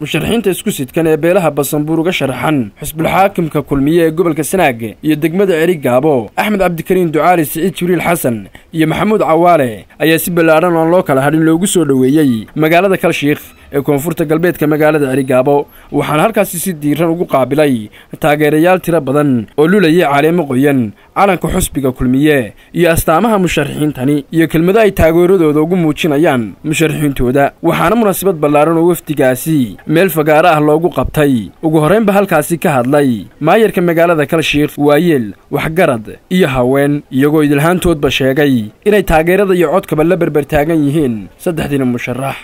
musharaxiinta isku sidkan ee beelaha basanbuur uga sharaxan xusbulxaakimka kulmiye ee gobolka sanaag iyo degmada ceri gaabo axmed cabdikariin ducaali siciid jibriil xasan iyo maxamuud cawaale ayaa si ballaadhan oon loo kala hadhin loogu soo dhoweeyey magaalada kalshiikh ee koonfurta galbeedka magaalada cerigaabo waxaana halkaasi si diiran ugu qaabilay taageerayaal tiro badan oo lulayay caleemo qoyan calanka xusbiga kulmiye iyo astaamaha musharaxiintani iyo kelmado ay taageeradooda ugu muujinayaan musharaxiintooda. Waxaana munaasabad ballaaran oo wafdigaasi meel fagaaro ah loogu qabtay. Ugu horraynba halkaasi ka hadlay maayarka magaalada kalshiikh waayeel waxgarad iyo haween iyagoo idilhaantoodba sheegay inay taageerada iyo codkaba la berber taagan yihiin saddexdiina musharax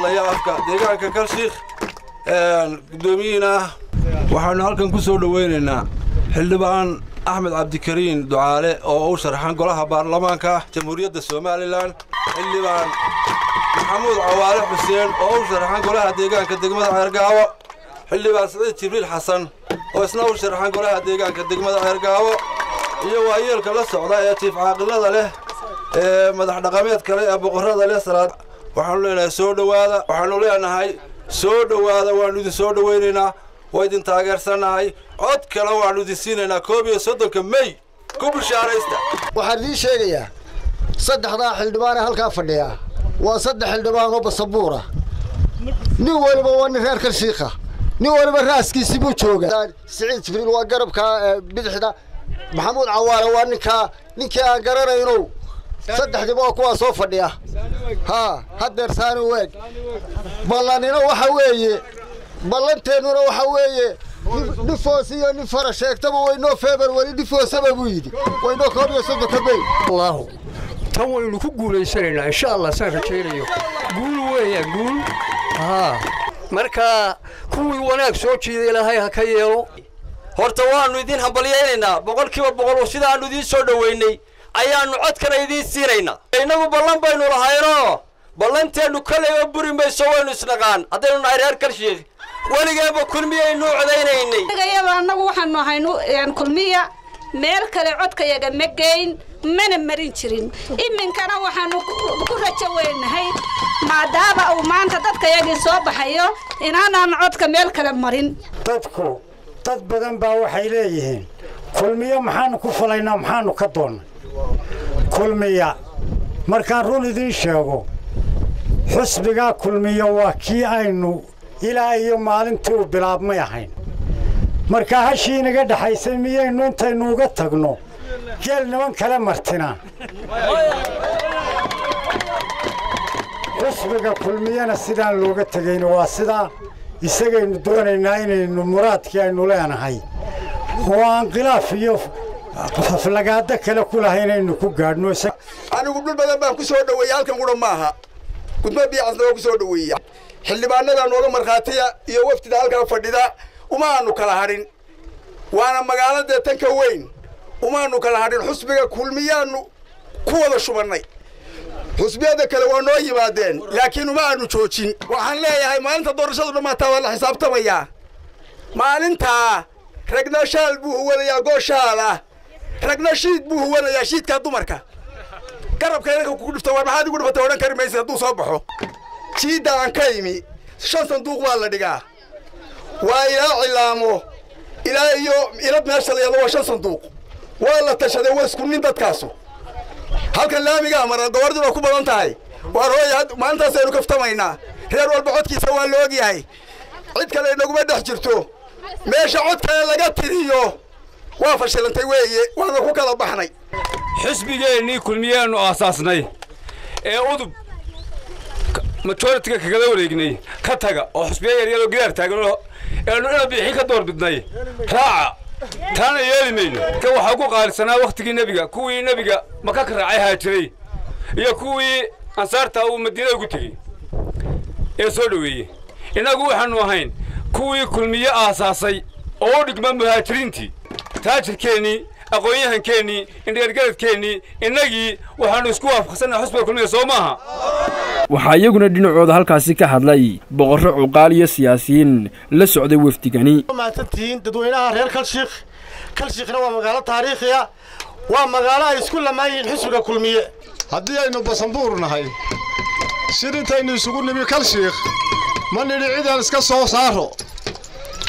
hadlaya afka deegaanka kalshiikh guddoomiyiina waxaannu halkan ku soo dhowaynaynaa xildhibaan axmed cabdikariin ducaale oo u sharaxan golaha baarlamaanka jamhuuriyadda somalilan. Xildhibaan maxamuud cawaale xuseen oo u sharaxan golaha deegaanka degmada ceergaabo xildhibaan siciid jibriil xasan oo isna u sharaxan golaha deegaanka degmada ceergaabo iyo waayeelka la socda ee tiif caaqilada leh ee madax dhaqameed kale ee boqorrada leh salaad waxaannu leenahay soo dhowaada waxaannu leenahay soo dhowaada waannu idin soo dhowaynaynaa waa idin taageersannahay. Cod kale waannu idin siinaynaa koob iyo soddonka mey ku bishaaraysta waxaan idiin sheegayaa saddexdaa xildhibaanee halkaa fadhiya waa saddex xildhibaan oo basabuura. Nin waliba waa nin reer kalshiikha nin waliba raaskiisi buu joogaa. Siciid jibriil waa garabka bidixda. Maxamuud cawaale waa ninkaa ninkii aan garanaynow saddexdiiba waa kuwaa soo fadhiya. Haa haddeer saani weeg ballanina waxa weeye ballanteennuna waxa weeye dhifoos iyo nin fara sheegtaba waynoo feebar weli dhifoosaba buu yidhi. Waynoo koob iyo soddonka allahu tan waynu ku guulaysanaynaa insha allah saan rajaynayo. Guul weeya guul. Marka kuwii wanaag soo jiiday ilaahay ha ka yeelo. Horta waannu idiin hambalyaynaynaa boqolkiiba boqol sidaannu idiin soo dhowaynay ayaannu codkana idiin siinaynaa. Innagu ballan baynu lahaynoo ballanteennu kolayba buri mayso waynu isnaqaan haddaynu nahay reer kalshiikh weligeeba kulmiyaynu codaynaynay. Yaba annagu waxaanu ahaynu kulmiya meel kale codkayaga ma geyn mana marin jirin. Iminkana waxaanu ku rajo weynahay. Maadaama uu maanta dadkayagii soo baxayo inaanaan codka meel kale marin. Dadku dad badan baa waxay leeyihiin kulmiyo maxaanu ku falaynaa maxaanu ka doonnay kulmiya. Markaan run idiin sheego xusbigaa kulmiyo waa kii aynu ilaa iyo maalintii uu bilaabmay ahayn. Markaa hashii inaga dhexaysay miyaynu intaynu uga tagno? Geel niman kale martinaa xusbiga kulmiyana sidaan looga tegayno waa sidaa isagaynu doonaynaa inaynu muraadkii aynu leenahay. Oo aan iyo aflagaado kale ku lahay inaynu ku gaadhno anigu dhul badan baan ku soo dhoweeyey halkan qudha maaha. Gudmo biicasna waa ku soo dhoweeya xildhibaanada nooga markhaatiya iyo wafdida halkaa fadhida umaanu kala hadhin waana magaaladee tan ka weyn. Umaanu kala hadhin xusbiga kulmiyaannu ku wada shubannay. Xusbiyada kale waa noo yimaadeen laakiin uma aanu joojin. Waxaan leeyahay maalinta doorashadu dhammaataa waa la xisaabtamayaa. Maalintaa ragna shaal buu huwanayaa gooshaal ah ragna shiid buu huwanayaa shiidkaa dumarka. Garabka inanka kugu dhifta war maxaad igu dhifatay odhan kari maysa hadduu soo baxo? Jiidda aan ka imi. Shan sanduuq baa la dhigaa. Waa ilaa cilaamo. Ilaa iyo ilad meesha la yado waa shan sanduuq. Waa la tashaday waa isku nin dadkaasu. Halkan laamigaa mara gobordi waa ku badan tahay. Waar hooya maalintaasaynu kaftamaynaa. Reer walba codkiisa waa la ogyahay. Cid kale inaguma dhex jirto. Meesha cod kale laga tiriyo waa fashilantay weeye waana ku kala baxnay. Xisbigeennii kulmiyaannu aasaasnay. Ee udub majoritiga kagala wareegnay ka taga oo xusbiya yaryadoo gidaar taagan eenu ina biixi ka door bidnay. Raaca taana yeeli mayno. Ka waxaa ku qaalisanaa wakhtigii nebiga kuwii nebiga maka ka raacay haajiray iyo kuwii ansaarta uu madiina ugu tegey. Ee soo dhoweeyey innagu waxaannu ahayn kuwii kulmiye aasaasay oo u dhigma muhaajiriintii taajirkeennii aqoon-yahankeennii indheergaradkeennii innagii waxaannu isku waafaqsannaha xusbiga kulmiya soo maaha waxaa iyaguna dhinacooda halkaasi ka hadlay boqorro cuqaal iyo siyaasiyiin la socday wafdigani mahadsantihiin dadweynaha reer kalshiikh. Kalshiikhna waa magaalo taariikhiya. Waa magaalo ay isku lamaan yihiin xisbiga kulmiye. Haddii aynu basanbuur nahay shir intaynu isugu nimi kalshiikh ma nidhi cidaan iska soo saaro?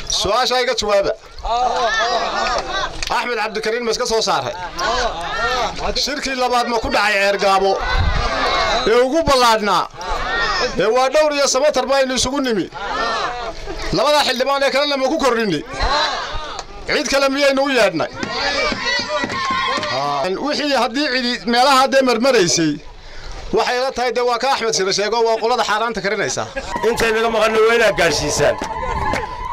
Su'aashaa iga jawaaba axmed cabdikariin ma iska soo saaray shirkii labaad ma ku dhacay ceergaabo ee ugu ballaadhnaa? Ee waa dhowr iyo samatar baynu isugu nimi? Labadaa xildhibaan ee kalena ma ku kordhinni cid kale miyaynu u yeedhnay? Wixii haddii cidi meelaha dee marmaraysay waxay la tahay dee waa ka axmed sira sheego waa qolada xaaraanta karinaysa. Intaynaga maqanno waa inaad gaadhsiisaan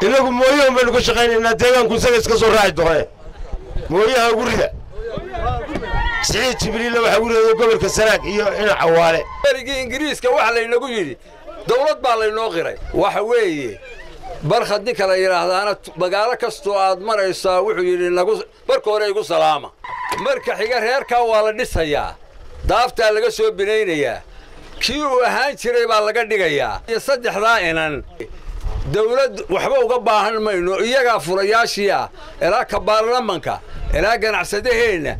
inagu mooyahan baynu ka shaqaynaynaa deegaanku isaga iska soo raaci doone mooyaha ugu rida siciid jibriilla waxaa riday gobolka sanaag iyo ina cawaale berigii ingiriiska waxa laynagu yidhi dawlad baa laynoo qiray waxa weeye barkhad ninka la yidhaahdaana magaalo kastoo aad maraysaa wuxuu yidhi nagu marka hore igu salaama. Marka xiga reerkaa waa la dhisayaa. Daaftaa laga soo binaynayaa. Kii uu ahaan jiray baa laga dhigayaa. Iyo saddexdaa inan dawlad waxba uga baahan mayno iyagaa furayaashii ah ilaa ka baarlamanka ilaa ganacsadaheenna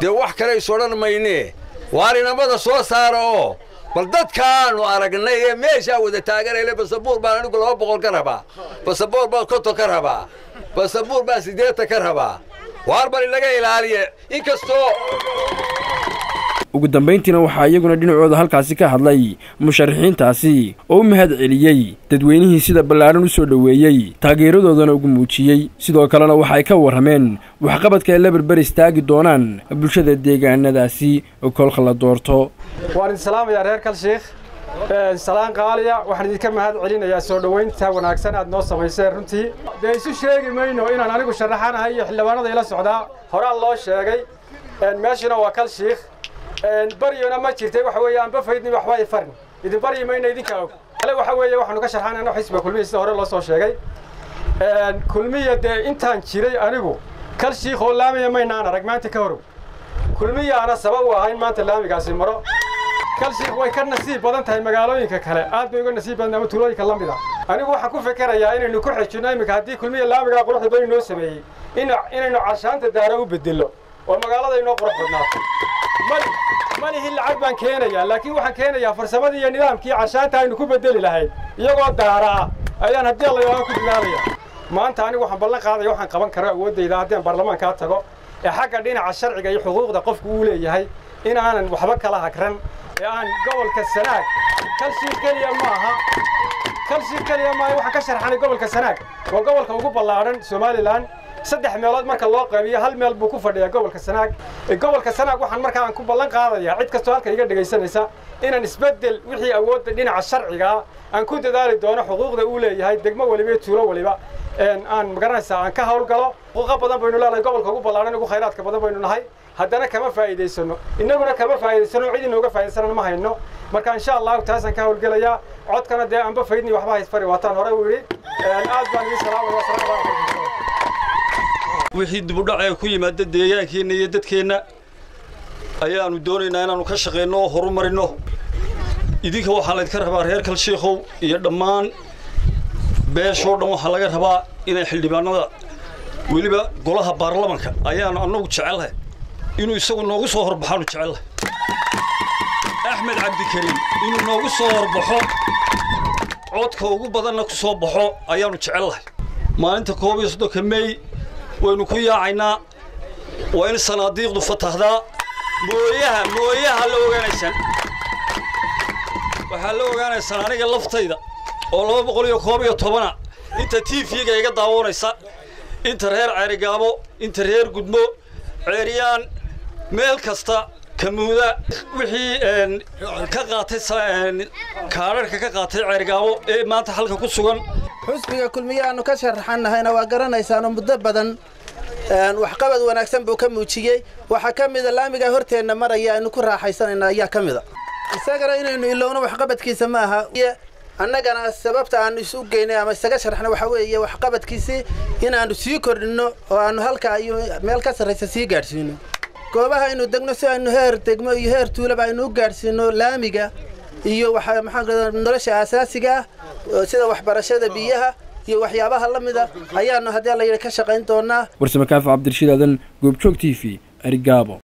dee wax kale is odhan maynee waarinamada soo saara oo bal dadkaanu aragnay ee meeshaa wada taaganayla basabuur baan anigu laba boqol ka rabaa. Basabuur baan konton ka rabaa. Basabuur baan siddeetan ka rabaa. Waar bal inaga ilaaliye inkastoo ugu dambayntiina waxaa iyaguna dhinacooda halkaasi ka hadlay musharaxiintaasi oo u mahad celiyey dadweynihii sida ballaadhan u soo dhoweeyey taageeradoodana ugu muujiyey. Sidoo kalena waxay ka warrameen waxqabadka ay la berber istaagi doonaan bulshada deegaanadaasi kolka la doorto. Waan idin salaamayaa reer kalshiikh salaan qaaliya. Waxaan idinka mahad celinayaa soo dhowaynta wanaagsan aad noo samayseen runtii dee isu sheegi mayno inaan anigu sharaxan ahay iyo xildhibaanada ila socdaa. Horaan loo sheegay. Meeshuna waa kalshiikh baryona ma jirtay waxa weeye aanba faydni waxba ay farin idin baryi mayna idinka og ale waxa weeye waxaanu ka sharxanayna xisbiga kulmiya sida hore loo soo sheegay. Kulmiya dee intaan jiray anigu kal shiikhoo laamiya maynaan arag maanta ka horow. Kulmiyaana sabab u ahayn maanta laamigaasi maro. Kal shiikh way ka nasiib badan tahay magaalooyinka kale. Aad bay uga nasiib badan ama tuulooyinka la mid a anigu waxaan ku fikerayaa inaynu ku xejinno iminka haddii kulmiya laamigaa quruxda badan inoo sameeyey. Inaynu cashaanta daaro u bedelo oo magaalada inoo qurux badnaato malihi lacag baan keenayaa laakiin waxaan keenayaa farsamadii iyo nidaamkii cashaanta aynu ku bedeli lahayn iyagoo daara. Ah ayaan haddii allayooga ku dadaalaya maanta anigu waxaan ballan qaadaya waxaan qaban karo awooddayda haddii aan baarlamaankaa tago ee xagga dhinaca sharciga iyo xuquuqda qofku uu leeyahay inaanan waxba kala hagran ee aan gobolka sanaag. Kalshii keliya maaha kalshii keliya maaha waxaan ka sharxanay gobolka sanaag. Waa gobolka ugu ballaadhan somalilan saddex meelood marka loo qaybiyo hal meel buu ku fadhiyaa gobolka sanaag. Gobolka sanaag waxaan markaa aan ku ballan qaadayaa cid kastoo halka iga dhegaysanaysa inaan isbeddel wixii awoodda dhinaca sharcigaa aan ku dadaali doono xuquuqda uu leeyahay degmo waliba iyo tuulo waliba aan ma garanaysaa aan ka hawlgalo xuquuqa badan baynu leenahay gobolka ugu ballaadhan ugu khayraadka badan baynu nahay. Haddana kama faa'iidaysano innaguna kama faa'iidaysano cid inooga faa'iidaysanana ma hayno. Marka insha allahu taasaan ka hawlgelayaa codkana dee aanba faydni waxba haysfari waataan hore u yidhi. Aad baan idin salaamaya wixii dibudhac ee ku yimaada deegaankeenna iyo dadkeenna ayaannu doonaynaa inaannu ka shaqayno oo horumarinno idinka waxaa laydka rabaa reer kalshiikhow iyo dhammaan beeshoo dhan waxaa laga rabaa inay xildhibaanada weliba golaha baarlamanka. Ayaannu annagu jecellahay inuu isagu noogu soo horbaxaannu jecellahay axmed cabdikariim inuu noogu soo horbaxo codka ugu badanna ku soo baxo ayaannu jecellahay maalinta koob iyo soddonka meey waynu ku yaacaynaa waa in sanaadiiqdu fatahdaa mooyaha mooyaha la ogaanaysaan waxaa la ogaanaysaan aniga laftayda oo laba boqol iyo koob iyo tobana. Inta tiifiga iga daawanaysa inta reer ceerigaabo inta reer gudmo ceeriyaan meel kasta kamuuda wixii ka qaatay kaadharhka ka qaatay ceerigaabo ee maanta halka ku sugan xusbiga kulmiye aanu ka sharaxannahayna waa garanaysaanoo muddo badan waxqabad wanaagsan buu ka muujiyey. Waxaa ka mida laamiga horteenna maraya aynu ku raaxaysanayna ayaa ka mida isagana inaynu ilowno waxqabadkiisa ma aha. Annagana sababta aanu isu geynay ama isaga sharxna waxaa weeye waxqabadkiisii inaannu sii kordhinno oo aannu halka iyo meel ka sarraysa sii gaadhsiino goobaha aynu degno si aynu heer degmo iyo heer tuulaba aynu u gaadhsiino laamiga iyo waxaa maxaa nolosha aasaasiga ah sida waxbarashada biyaha iyo waxyaabaha la mida ayaanu haddii alla yidhi ka shaqayn doonaa warsame kaafi cabdirashiid aadan goobjoog t v arigaabo